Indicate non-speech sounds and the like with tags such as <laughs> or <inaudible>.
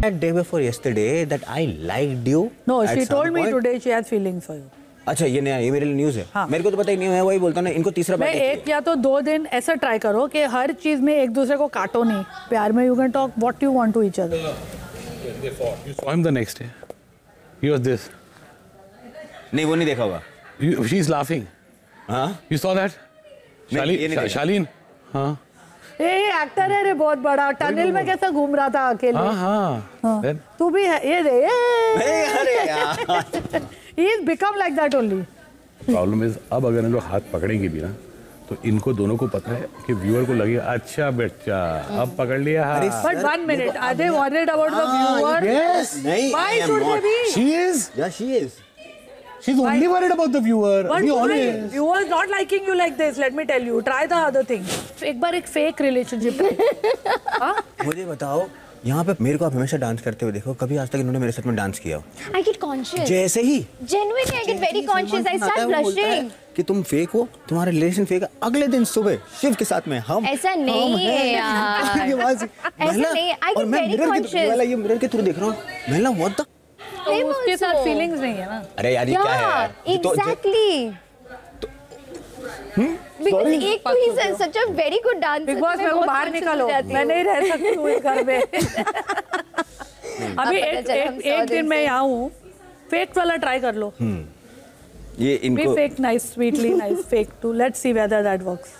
That day before yesterday that I liked you. No, she told me point. today she has feelings अच्छा ये नया ये मेरे लिए न्यूज़ है। हाँ. मेरे को तो पता ही नहीं है वही बोलता ना इनको तीसरा मैं एक या तो दो दिन ऐसा ट्राई करो कि हर चीज़ में एक दूसरे को काटो नहीं। प्यार में you can talk what you want to each other you saw the next day he was this नहीं वो नहीं देखा होगा। शी इज़ लाफिंग हाँ? यू सॉ दैट शालीन हाँ। ये ये एक्टर है रे बहुत बड़ा। टनल में कैसा घूम रहा था अकेले? हाँ हाँ। हाँ। तू भी है ये रे अरे यार। Is become like that only problem is अब अगर इन लोग हाथ पकड़ेंगे भी ना तो इनको दोनों को पता है कि व्यूअर को लगेगा अच्छा बेटा अब पकड़ लिया हाथ। But one minute are they worried about the viewer Yes. नहीं should they not. be? She is. She's only worried about the viewer. But Be honest. You was not liking you like this. Let me tell you. Try the other thing. एक बार एक fake relationship मुझे बताओ यहाँ पे मेरे को आप हमेशा डांस करते हुए देखो कभी आज तक इन्होंने मेरे साथ में डांस किया हो I get conscious. जैसे ही Genuinely, I get very conscious. I है, start है blushing. कि तुम फेक हो तुम्हारा रिलेशन फेक है अगले दिन सुबह शिव के साथ में हम ऐसा नहीं हम है यार। ऐसा नहीं है, I और get मैं. वाला ये मिरर के थ्रू देख रहा हूँ महिला व्हाट द Him उसके साथ. फीलिंग्स नहीं है ना। अरे यार ये क्या है? ये तो- exactly. Because एक तो a- such a very good dancer. Bigg Boss मैं मेरे को बाहर निकालो। मैं नहीं रह सकती हूँ इस घर में। <laughs> <laughs> अभी एक एक एक दिन दिन मैं यहाँ हूँ। फेक वाला ट्राई कर लो। ये इनको fake nice sweetly nice fake too let's see whether that works